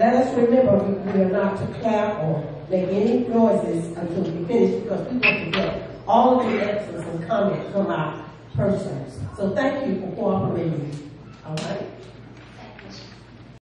let us remember, we we are not to clap or make any noises until we finish, because we want to get all of the answers and comments from our persons. So thank you for cooperating.